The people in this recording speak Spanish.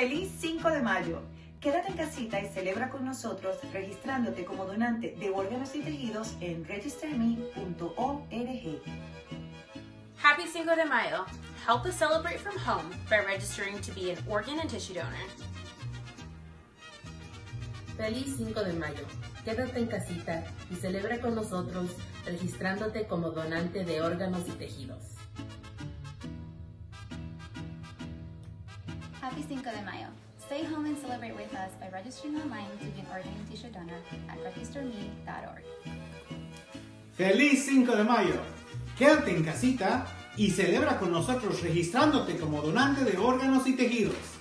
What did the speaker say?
Feliz 5 de mayo. Quédate en casita y celebra con nosotros registrándote como donante de órganos y tejidos en registerme.org. Happy Cinco de Mayo. Help us celebrate from home by registering to be an organ and tissue donor. Feliz 5 de mayo. Quédate en casita y celebra con nosotros registrándote como donante de órganos y tejidos. Happy Cinco de Mayo. Stay home and celebrate with us by registering online to be an organ and tissue donor at registerme.org. ¡Feliz 5 de mayo! Quédate en casita y celebra con nosotros registrándote como donante de órganos y tejidos.